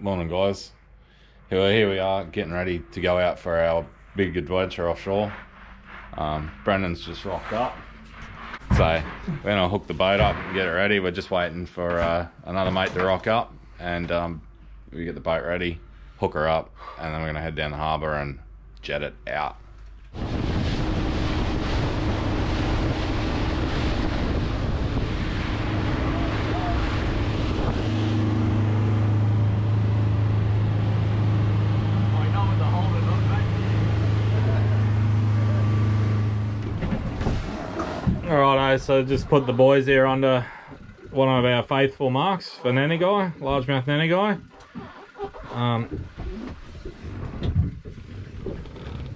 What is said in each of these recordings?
Morning, guys. Here, here we are, getting ready to go out for our big adventure offshore. Um, Brendan's just rocked up. So, we're gonna hook the boat up and get it ready. We're just waiting for uh, another mate to rock up and um, we get the boat ready, hook her up, and then we're gonna head down the harbour and jet it out. Alright, so just put the boys here under one of our faithful marks for nannygai, largemouth nannygai. Um,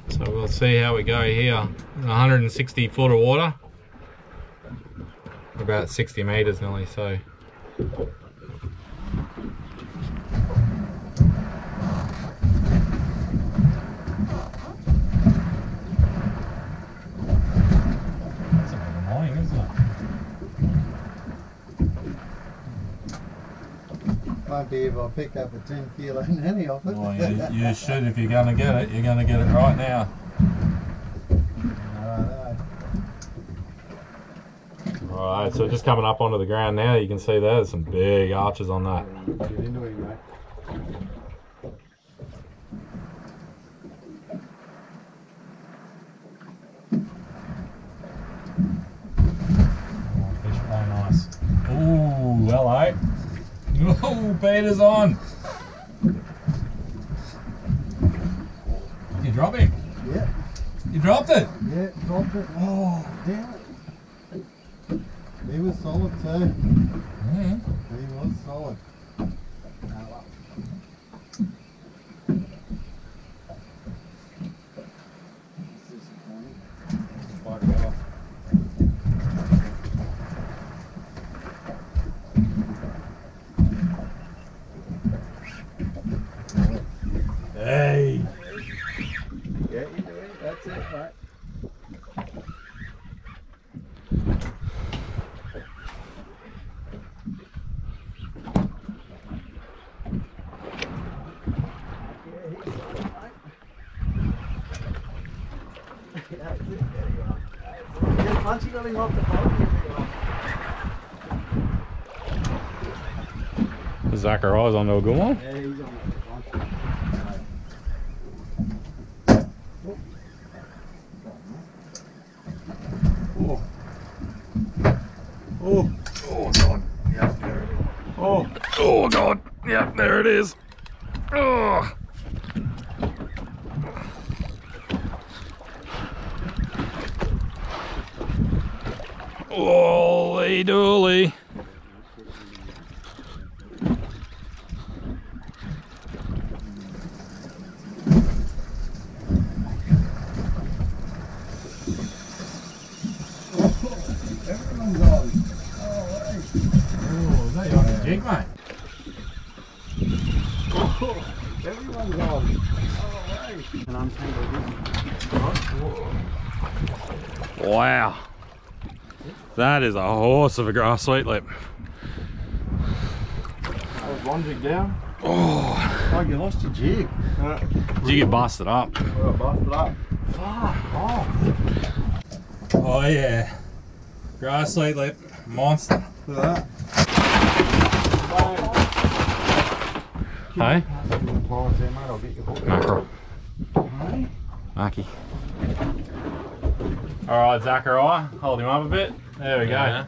so we'll see how we go here. 160 foot of water, about 60 meters nearly. So That's a bit annoying, isn't it? Won't be able to pick up a 10 kilo nanny off it. Well, you, you should if you're going to get it. You're going to get it right now. Alright, so just coming up onto the ground now, you can see there's some big arches on that. Get into him, mate. Fish play nice. Ooh, hello. Oh, Peter's on. You drop him. Yeah, You dropped it. yeah, dropped it. Oh, damn it. He was solid too. Mm. He was solid. Hey. Yeah, you do it. That's it, mate. That's it. There you are. Just once you got him off the boat, there. Zachariah's on to a good one. Yeah, he's on. Oh. Oh. Oh, God. Yeah, there it is. Oh, oh God. Yep, there it is. Oh. Holy dooly. Everyone's on. Oh, hey. Oh, is that you on a jig, mate? Oh, everyone's on. Hey. And untangle this. Wow. That is a horse of a grass sweet lip. I was one jig down. Oh, Oh, you lost your jig. Uh, did you get busted up? well, busted up. Fuck off. Oh yeah. Grass sweet lip monster. Look at Hey? that. Clients there, mate. I'll get your hook. Mackerel. Hey? Marky. Alright, Zachariah, hold him up a bit. There we go.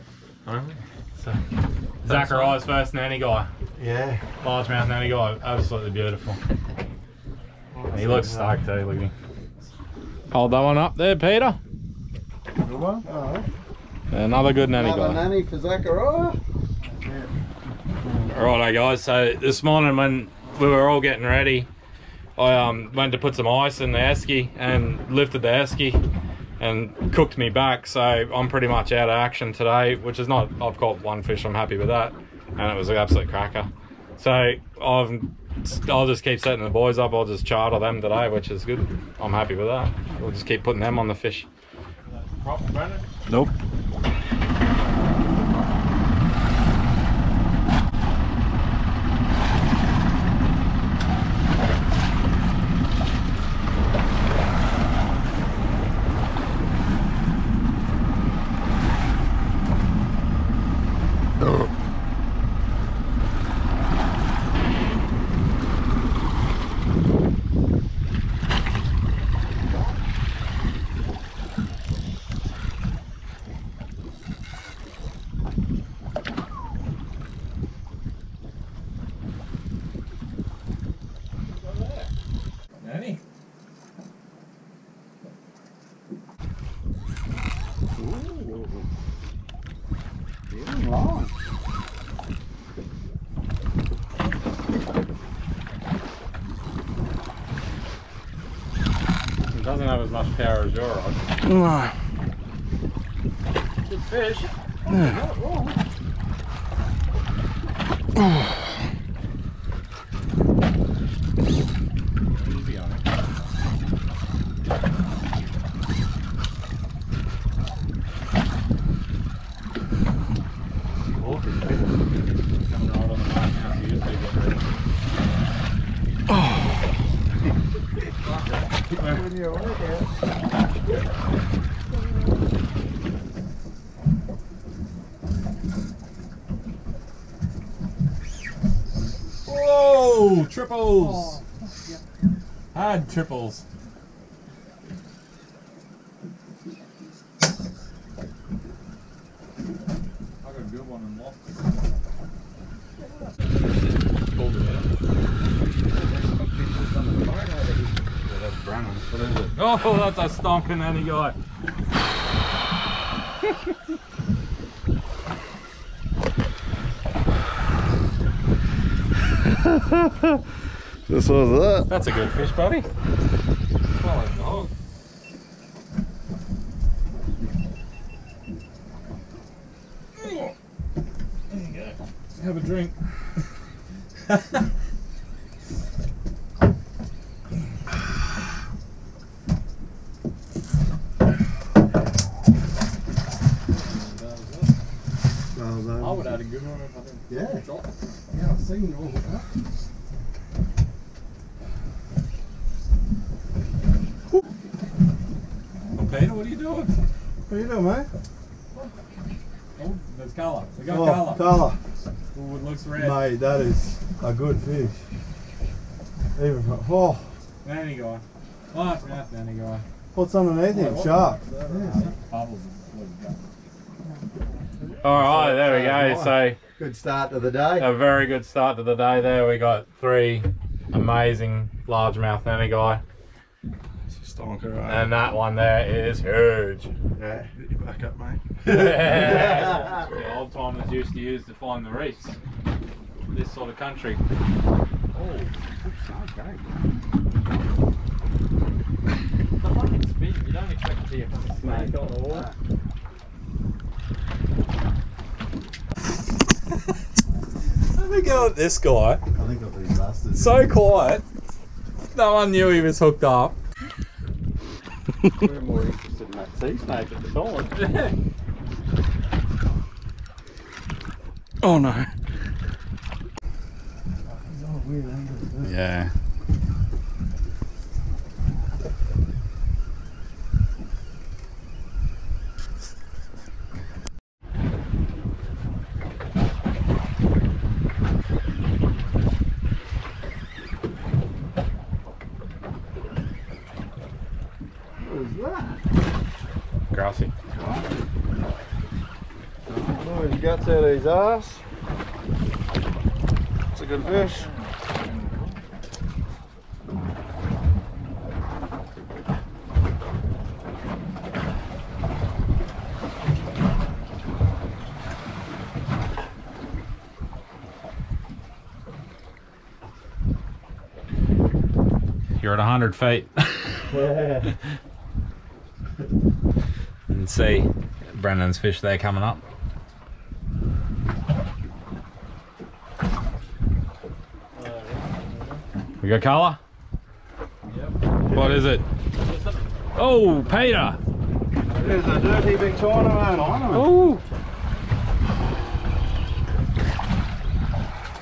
So, Zachariah's first nannygai. Yeah. Largemouth nannygai. Absolutely beautiful. He looks uh, stoked too, look at him. Hold that one up there, Peter. Good one. Oh. Another good nanny Another guy. nanny for Zachariah. Righto eh, guys, so this morning when we were all getting ready, I um, went to put some ice in the esky and lifted the esky and cooked me back. So I'm pretty much out of action today, which is not, I've caught one fish, I'm happy with that. And it was an absolute cracker. So I've, I'll just keep setting the boys up, I'll just charter them today, which is good. I'm happy with that. We'll just keep putting them on the fish. Nope. Nanny. Ooh. Even long. It doesn't have as much power as your rod. No. Good fish. Easy on it. Coming right on the mark now, so you just get ready. When you work out. Whoa! Triples! Oh, Had triples. I got a good one and lost it. Pulled it out. Yeah, that's Brannon. What is it? Oh, that's a stomping any guy. This was that. That's a good fish, buddy. Well, a dog. There you go. Have a drink. I would add a good one if I didn't Yeah. drop. Yeah, I've seen all of that. Oh, Peter, what are you doing? What are you doing, mate? Oh, there's colour. We got oh, colour. colour. Oh, it looks red. Mate, that is a good fish. Even from, oh, Nannygai. Oh, it's mouth nannygai. what's underneath him? what- Shark. Bubbles. All right, there we go. So Good start to the day. a very good start to the day. There we got three amazing largemouth nannygai, Stonker, eh? and that one there is huge. Yeah. Back up, mate. That's what old timers used to use to find the reefs. This sort of country. Oh, okay. The fucking spin, you don't expect to see a fucking snake on the water. Have a go at this guy. I think I've been busted. So quiet. No one knew he was hooked up. We're more interested in that sea snake at the time. Oh no. Yeah. What is that? Grassy. Oh, his guts out of his ass. It's a good fish. You're at 100 feet. Yeah. See Brendan's fish there coming up. We got colour? What is it? Oh, Peter! There's a dirty big tournament on. Oh!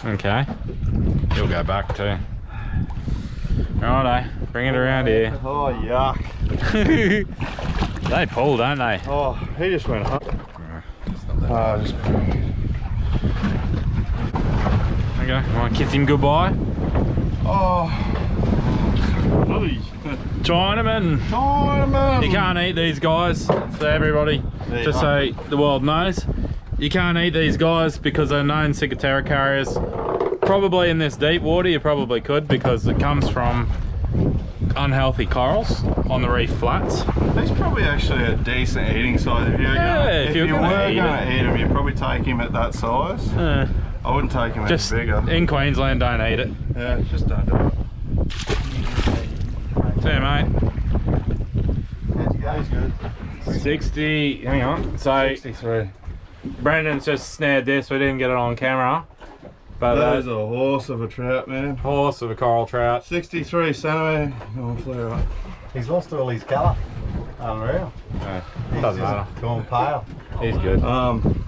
Okay. He'll go back too. Righto, bring it around here. Oh, yuck. they pull, don't they? Oh, he just went home. Oh, ah, just Okay, want to kiss him goodbye? Oh. Chinaman! Tournament. You can't eat these guys, so everybody, There just so the world knows. You can't eat these guys because they're known ciguatera carriers. Probably in this deep water you probably could because it comes from unhealthy corals on the reef flats. He's probably actually a decent eating size. If, you're Yeah, gonna, if if, you were going to eat him, you'd probably take him at that size. Uh, I wouldn't take him just any bigger. in Queensland, don't eat it. Yeah, just don't do it. See you, mate. How'd you go? He's good. 60, hang on. So 63. Brendan's just snared this. We didn't get it on camera. But That uh, is a horse of a trout, man. horse of a coral trout. 63 centimetre. Go on, flare up. He's lost all his colour. Unreal. He's doesn't matter. Gone pale. He's good. Um,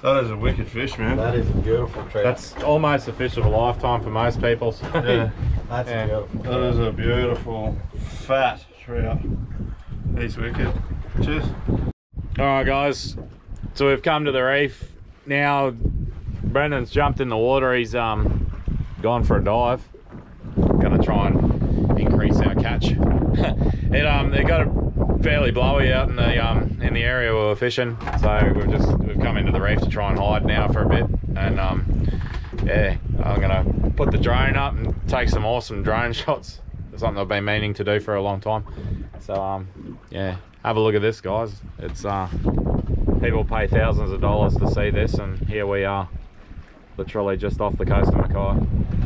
that is a wicked fish, man. That is a beautiful trout. That's almost a fish of a lifetime for most people. so- yeah, That's yeah. a beautiful. that is a beautiful, fat trout. He's wicked. Cheers. All right, guys. So we've come to the reef. Now Brendan's jumped in the water. He's um gone for a dive. Gonna try and increase our catch. it um it got a fairly blowy out in the um in the area we were fishing. So we've just we've come into the reef to try and hide now for a bit. And um yeah, I'm gonna put the drone up and take some awesome drone shots. It's something I've been meaning to do for a long time. So um yeah, have a look at this guys. It's uh people pay thousands of dollars to see this and here we are literally just off the coast of Mackay.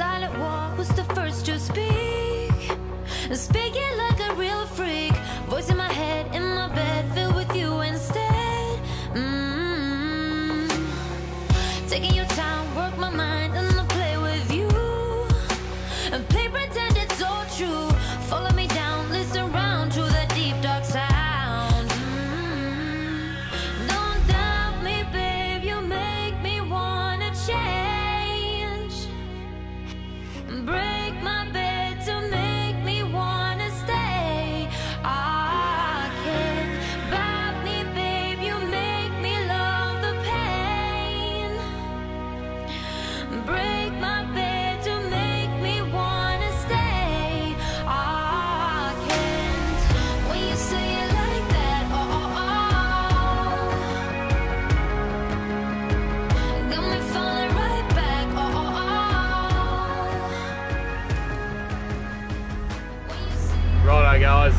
Silent walk. Who's the first to speak? Speaking like a real freak. Voice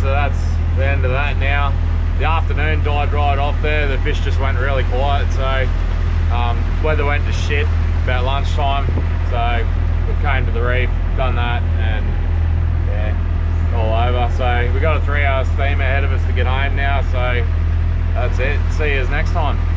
so that's the end of that now. The afternoon died right off there, the fish just went really quiet, so um, weather went to shit about lunchtime, so we came to the reef, done that, and yeah, all over. So we got a three hour steam ahead of us to get home now, so that's it. See you next time.